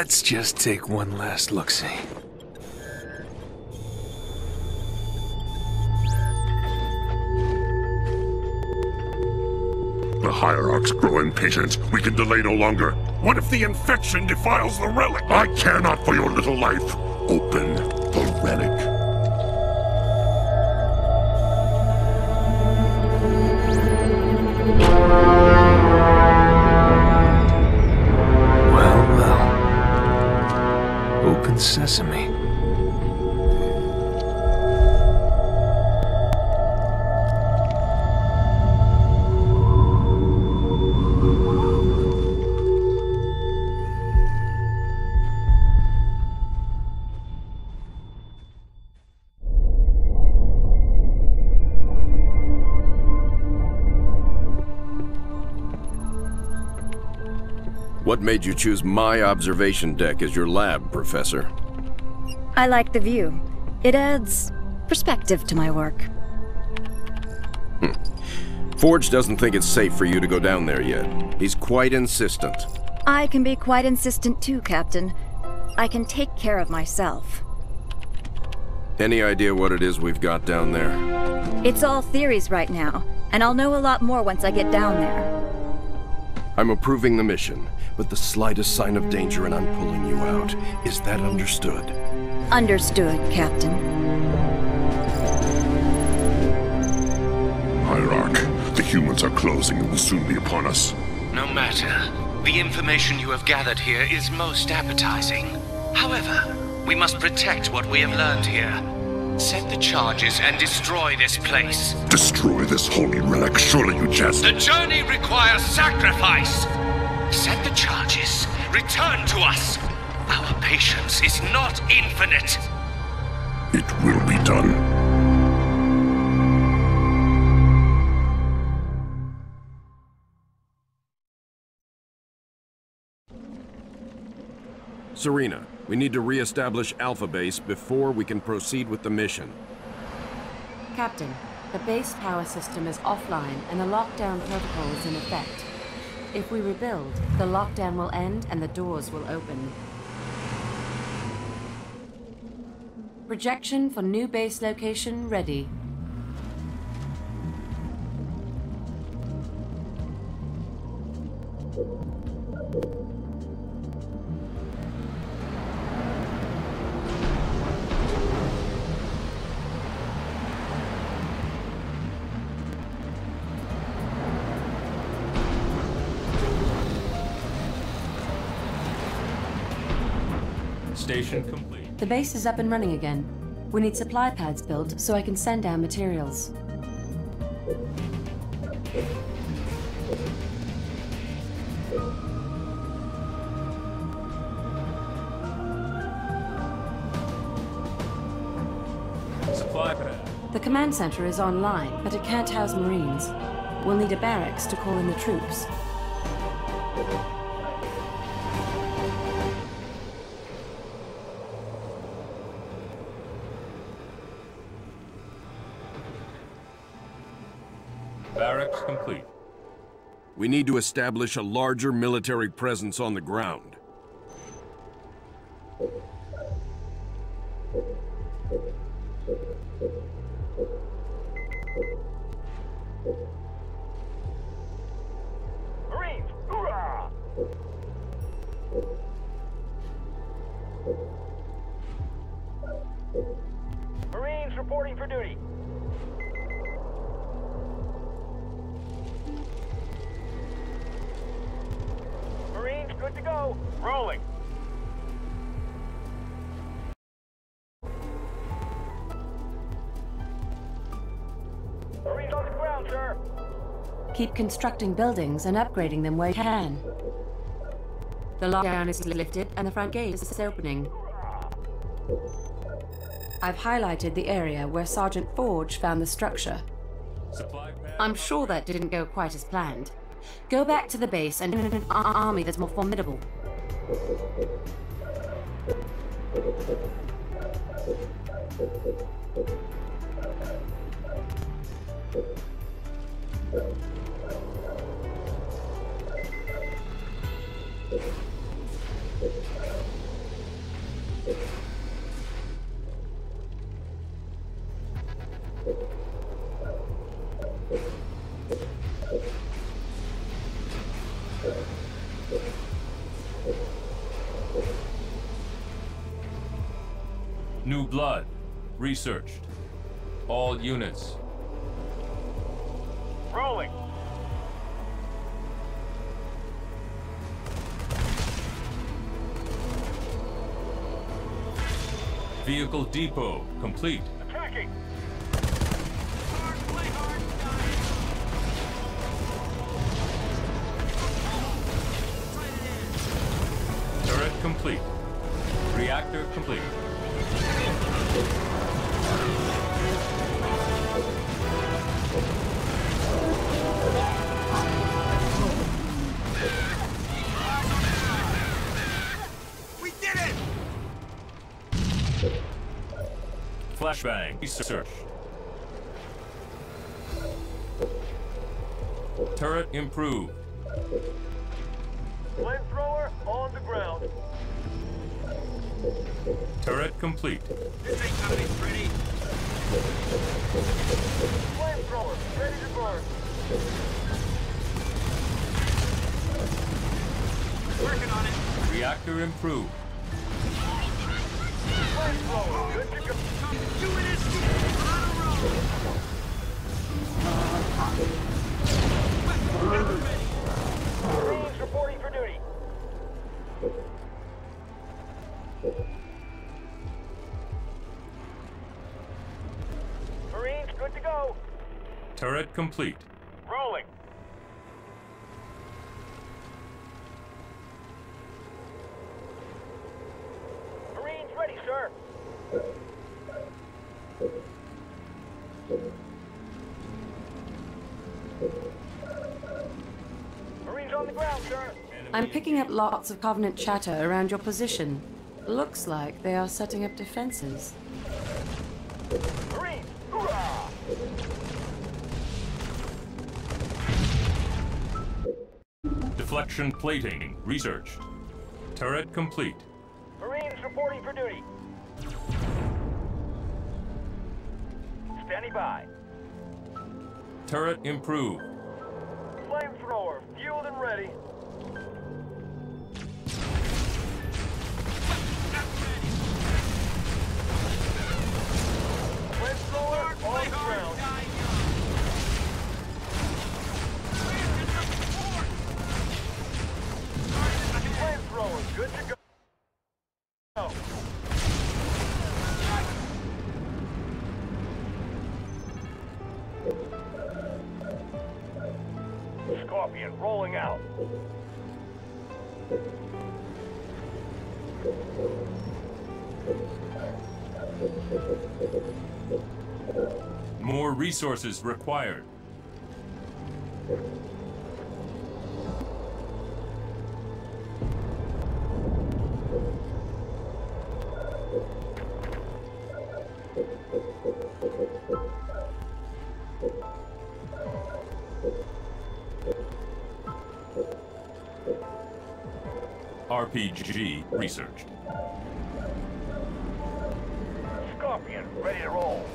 Let's just take one last look-see. The Hierarchs grow impatient. We can delay no longer. What if the infection defiles the relic? I care not for your little life. Open What made you choose my observation deck as your lab, Professor? I like the view. It adds perspective to my work. Hmm. Forge doesn't think it's safe for you to go down there yet. He's quite insistent. I can be quite insistent too, Captain. I can take care of myself. Any idea what it is we've got down there? It's all theories right now, and I'll know a lot more once I get down there. I'm approving the mission, but the slightest sign of danger and I'm pulling you out. Is that understood? Understood, Captain. Hierarch, the humans are closing and will soon be upon us. No matter. The information you have gathered here is most appetizing. However, we must protect what we have learned here. Set the charges and destroy this place. Destroy this holy relic. Surely you jest. The journey requires sacrifice. Set the charges. Return to us. Our patience is not infinite. It will be done. Serina, we need to re-establish Alpha Base before we can proceed with the mission. Captain, the base power system is offline and the lockdown protocol is in effect. If we rebuild, the lockdown will end and the doors will open. Projection for new base location ready. Station complete. The base is up and running again. We need supply pads built so I can send down materials. Supply pad. The command center is online, but it can't house Marines. We'll need a barracks to call in the troops. Barracks complete. We need to establish a larger military presence on the ground. Marines, hoorah! Marines reporting for duty. Good to go. Rolling. Marines on the ground, sir. Keep constructing buildings and upgrading them where you can. The lockdown is lifted and the front gate is opening. I've highlighted the area where Sergeant Forge found the structure. I'm sure that didn't go quite as planned. Go back to the base and an ar- army that's more formidable. Blood. Researched. All units. Rolling. Vehicle depot complete. Attacking. Turret complete. Reactor complete. Flashbang. Research. Turret improved. Flamethrower on the ground. Turret complete. This ain't nothing pretty. Flamethrower ready to burn. Working on it. Reactor improved. Flamethrower good to go. Marines good to go. Turret complete. Rolling. Marines ready, sir. Marines on the ground, sir. I'm picking up lots of Covenant chatter around your position. Looks like they are setting up defenses. Marines, hoorah! Deflection plating researched. Turret complete. Marines reporting for duty. Standing by. Turret improved. Flamethrower fueled and ready. Rolling out. More resources required. RPG researched. Scorpion ready to roll.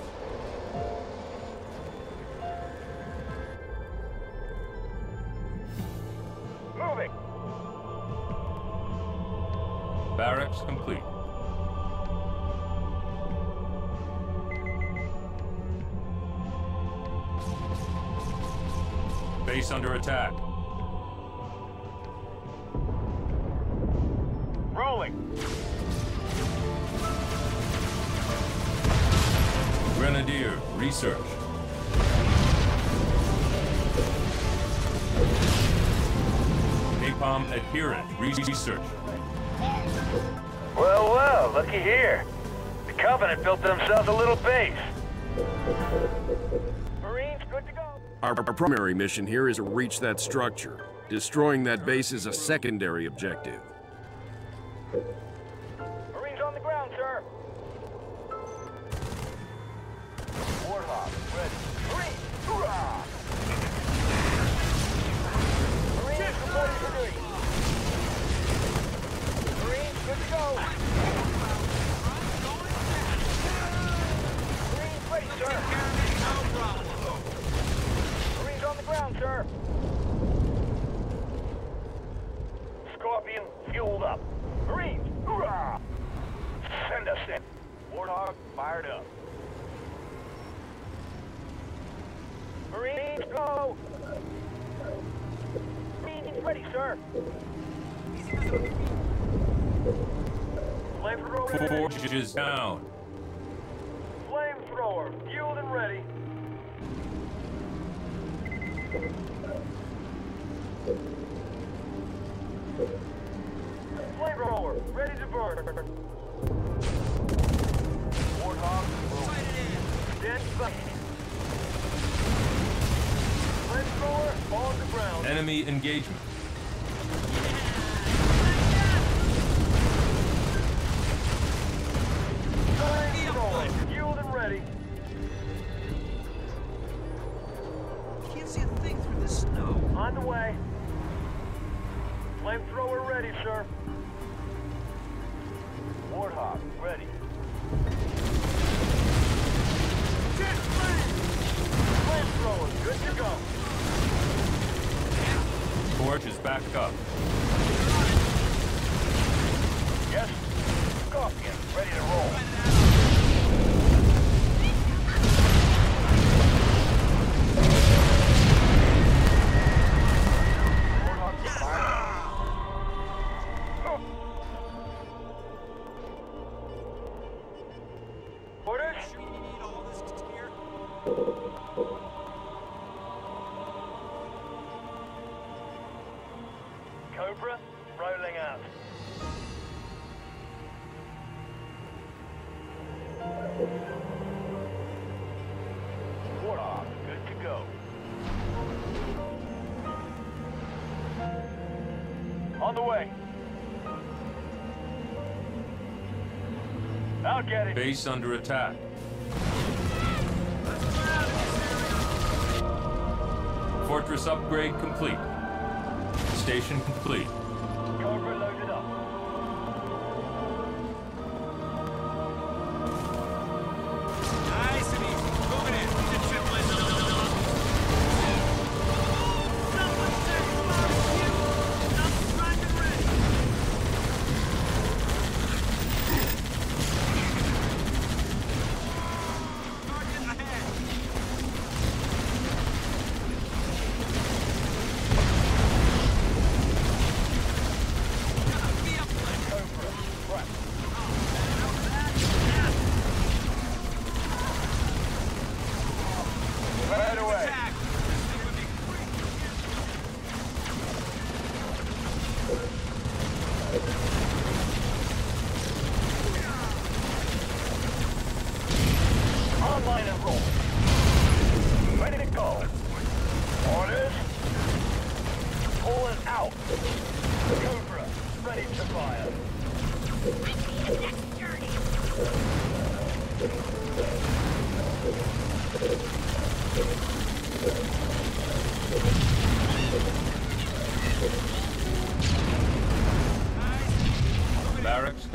Moving. Barracks complete. Base under attack. Research. Napalm adherent research. Well, well, looky here. The Covenant built themselves a little base. Marines, good to go. Our, our primary mission here is to reach that structure. Destroying that base is a secondary objective. three. Green, good to go. Ready, sir. Flamethrower ready. Forges down. Flamethrower, fueled and ready. Flamethrower, ready to burn. Warthog. Dead back. Flamethrower on the ground. Enemy engagement. Flamethrower, ready. Can't see a thing through the snow. On the way. Flamethrower ready, sir. Warthog ready. Jet flame! Flamethrower good to go. Forge is back up. The way. I'll get it. Base under attack. Fortress upgrade complete. Station complete.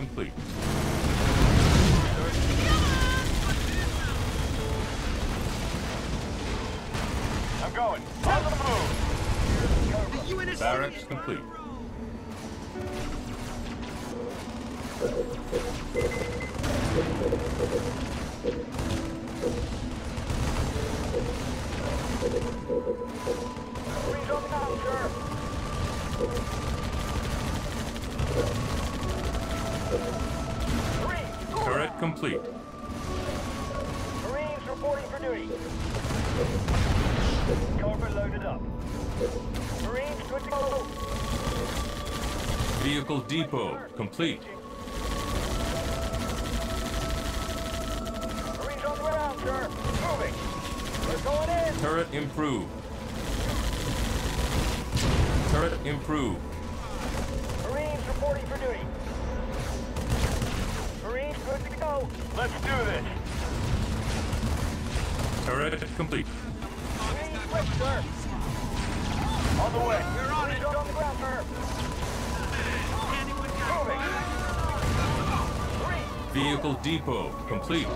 Complete. I'm going. On the move. Barracks complete. Marines on the mount, sir. Marines, Turret complete. Marines reporting for duty. Cobra loaded up. Marines, good to go. Vehicle depot complete. Marines on the way out, sir. Moving. We're going in. Turret improved. Turret improved. Marines reporting for duty. Go. Let's do this. Turret complete. Quick, sir. On the way. We're on it. on the ground, sir. Moving. Vehicle depot complete.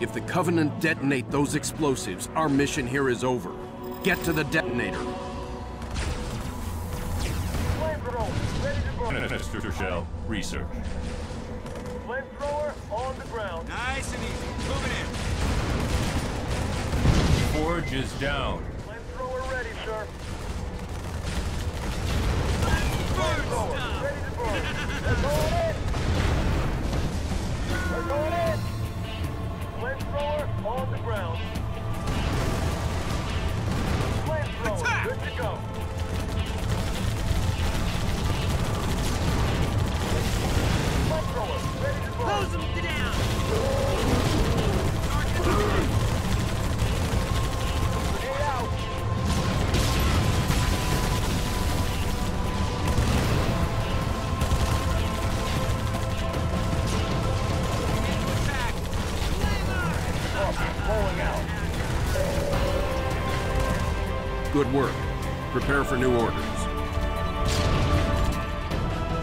If the Covenant detonate those explosives, our mission here is over. Get to the detonator. Flamethrower, ready to burn. Mr. Shell, research. Good work. Prepare for new orders.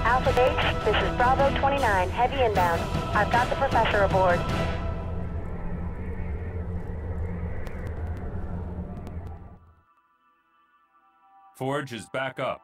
Alpha H, this is Bravo 29, heavy inbound. I've got the professor aboard. Forge is back up.